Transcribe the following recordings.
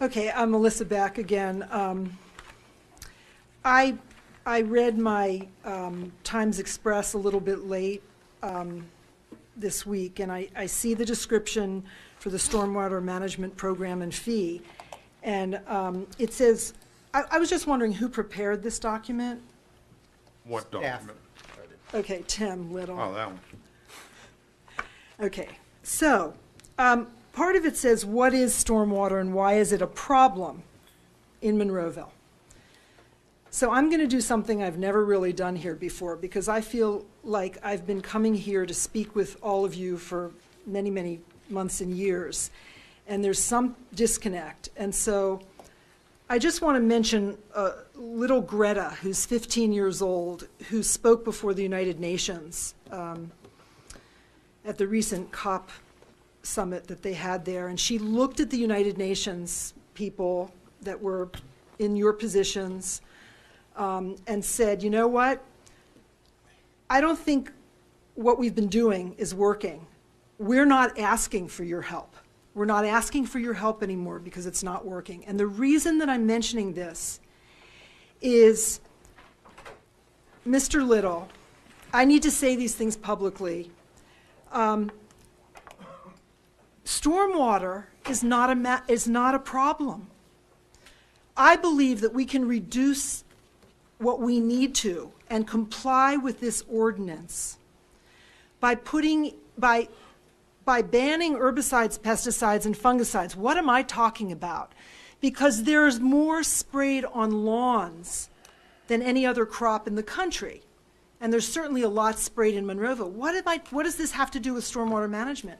Okay, I'm Melissa Beck again. Um, I, I read my um, Times Express a little bit late um, this week, and I, I see the description for the stormwater management program and fee. And um, it says, I, I was just wondering who prepared this document? What Staff. document? Okay, Tim Little. Oh, that one. Okay, so, um, part of it says, what is stormwater and why is it a problem in Monroeville? So I'm going to do something I've never really done here before, because I feel like I've been coming here to speak with all of you for many, many months and years, and there's some disconnect. And so I just want to mention uh, little Greta, who's 15 years old, who spoke before the United Nations. Um, at the recent COP summit that they had there, and she looked at the United Nations people that were in your positions um, and said, you know what? I don't think what we've been doing is working. We're not asking for your help. We're not asking for your help anymore because it's not working. And the reason that I'm mentioning this is, Mr. Little, I need to say these things publicly. Um, stormwater is not a is not a problem. I believe that we can reduce what we need to and comply with this ordinance by putting by by banning herbicides, pesticides, and fungicides. What am I talking about? Because there's more sprayed on lawns than any other crop in the country. And there's certainly a lot sprayed in Monroeville. What, am I, what does this have to do with stormwater management?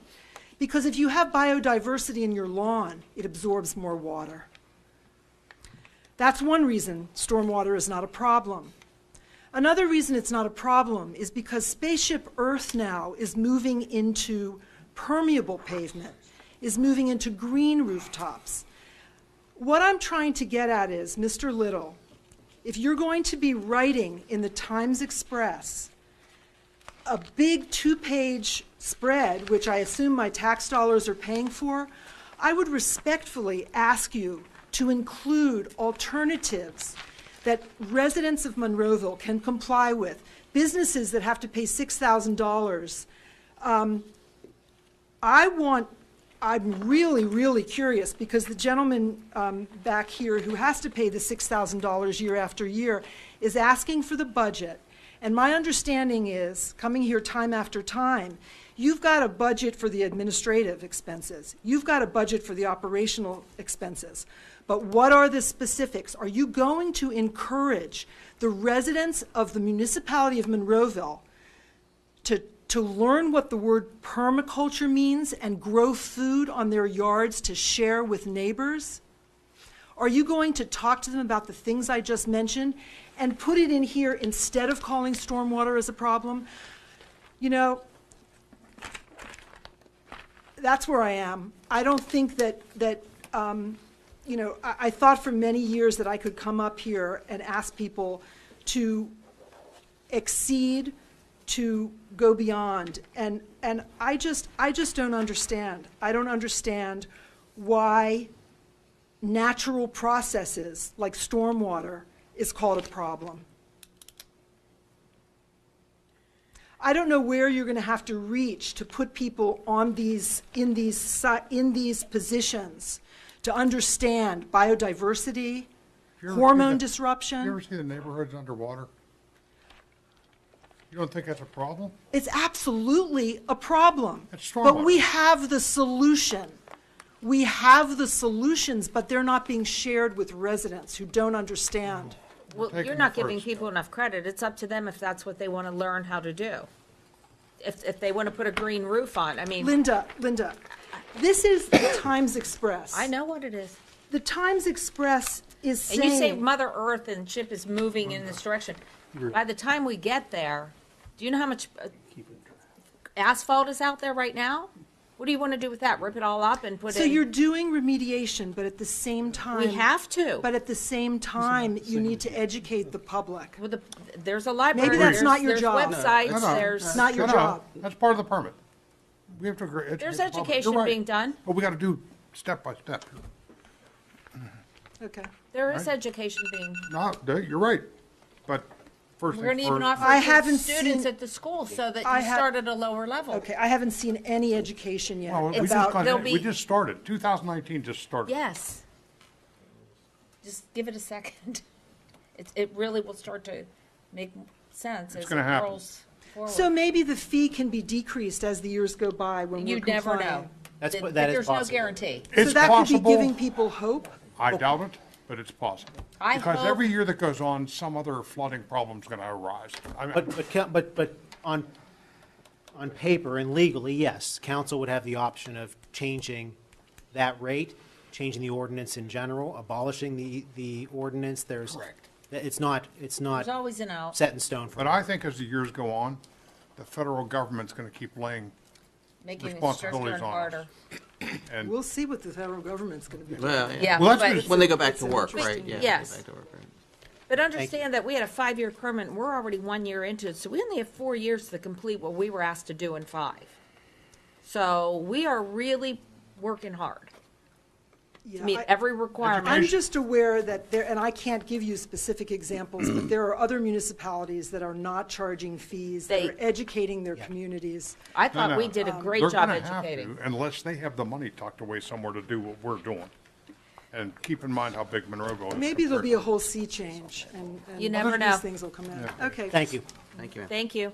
Because if you have biodiversity in your lawn, it absorbs more water. That's one reason stormwater is not a problem. Another reason it's not a problem is because Spaceship Earth now is moving into permeable pavement, is moving into green rooftops. What I'm trying to get at is, Mr. Little, if you're going to be writing in the Times Express a big two page spread, which I assume my tax dollars are paying for, I would respectfully ask you to include alternatives that residents of Monroeville can comply with, businesses that have to pay $6,000. Um, I want I'm really, really curious because the gentleman um, back here who has to pay the $6,000 year after year is asking for the budget. And my understanding is, coming here time after time, you've got a budget for the administrative expenses, you've got a budget for the operational expenses. But what are the specifics? Are you going to encourage the residents of the municipality of Monroeville to to learn what the word permaculture means and grow food on their yards to share with neighbors? Are you going to talk to them about the things I just mentioned and put it in here instead of calling stormwater as a problem? You know, that's where I am. I don't think that, that um, you know, I, I thought for many years that I could come up here and ask people to exceed to go beyond and and I just I just don't understand. I don't understand why natural processes like stormwater is called a problem. I don't know where you're going to have to reach to put people on these in these in these positions to understand biodiversity, You ever see hormone the- disruption. You ever see the neighborhoods underwater? You don't think that's a problem? It's absolutely a problem. It's But we have the solution. We have the solutions, but they're not being shared with residents who don't understand. Well, you're not giving first people enough credit. It's up to them if that's what they want to learn how to do. If, if they want to put a green roof on, I mean, Linda, Linda, this is the Times Express. I know what it is. The Times Express is And you say saying, Mother Earth and ship is moving in this direction. By the time we get there, do you know how much uh, asphalt is out there right now? What do you want to do with that? Rip it all up and put it. so in? you're doing remediation, but at the same time. We have to. But at the same time, you need to educate the public. With the, there's a library. Maybe that's there's- not your there's job. Websites, No, no, there's, not your no, no, job. That's part of the permit. We have to agree. educate there's the education You're right. being done. But we gotta do step by step. Okay. There is education being, No, no, you're right, but first we're gonna even first. offer I it to haven't students seen- at the school so that I you ha- start at a lower level. Okay, I haven't seen any education yet Well, we just about, got, there'll we just started, 2019 just started. Yes. Just give it a second. It, it really will start to make sense as it gonna happen. rolls forward. so maybe the fee can be decreased as the years go by when we're You never know. complying. That's That- what- but that is There's no possible. guarantee. So It's that could be giving people hope? I doubt it, but it's possible. I Because hope- every year that goes on, some other flooding problem's gonna arise. I mean, But, but, coun- but, but on, on paper and legally, yes, council would have the option of changing that rate, changing the ordinance in general, abolishing the, the ordinance, there's. Correct. It's not, it's not There's always an out. set in stone for. But I think as the years go on, the federal government's gonna keep laying, making it responsibilities stricter and on us. harder. and We'll see what the federal government's going to be. Well, yeah. Yeah, Well, that's but, just- When they go back to an work, right? interesting- Yeah, they go Yes. back to work, right. but understand that we had a five-year permit, and we're already one year into it, so we only have four years to complete what we were asked to do in five. So we are really working hard Yeah, to meet I- every requirement. I'm just aware that there, and I can't give you specific examples, but there are other municipalities that are not charging fees, that They- are educating their communities. I thought no. we did a um, great they're job gonna have educating. to Unless they have the money tucked away somewhere to do what we're doing. And keep in mind how big Monroeville is. Maybe there'll be a whole sea change, and, You never know. these things will come out. Okay. Thank you. Thank you. ma'am. Thank you.